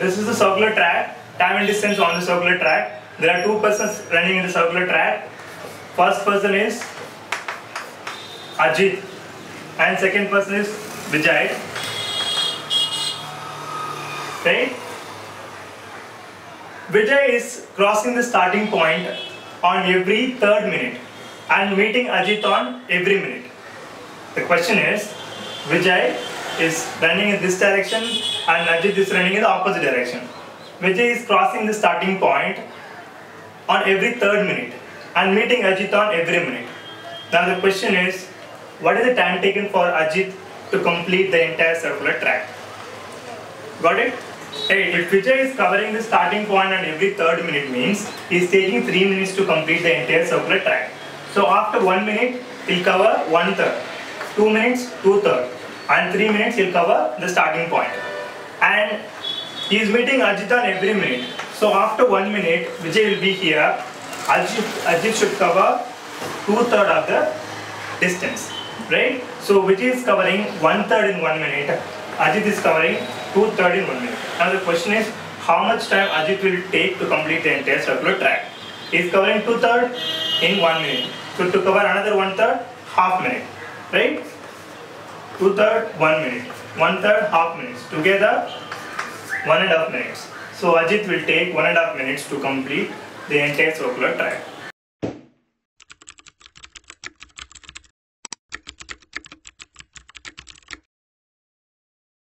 this is the circular track, time and distance on the circular track. There are two persons running in the circular track. First person is Ajith and second person is Vijay. Right? Vijay is crossing the starting point on every third minute and meeting Ajith on every minute. The question is, Vijay is running in this direction and Ajith is running in the opposite direction. Vijay is crossing the starting point on every third minute and meeting Ajith on every minute. Now the question is, what is the time taken for Ajith to complete the entire circular track? Got it? Hey, if Vijay is covering the starting point on every third minute means he is taking 3 minutes to complete the entire circular track. So after 1 minute, he'll cover 1 third. 2 minutes, 2 third. And 3 minutes, he'll cover the starting point. And he is meeting Ajith on every minute. So after 1 minute, Vijay will be here. Ajith, Ajith should cover 2 third of the distance. Right? So Vijay is covering 1 third in 1 minute. Ajith is covering 2 third in 1 minute. Now the question is, how much time Ajith will take to complete the entire circular track? He is covering 2 third in 1 minute. So to cover another 1 third, half minute. Right? 2 third, 1 minute. one third half minutes. Together, 1 and half minutes. So Ajith will take 1 and half minutes to complete the entire circular track.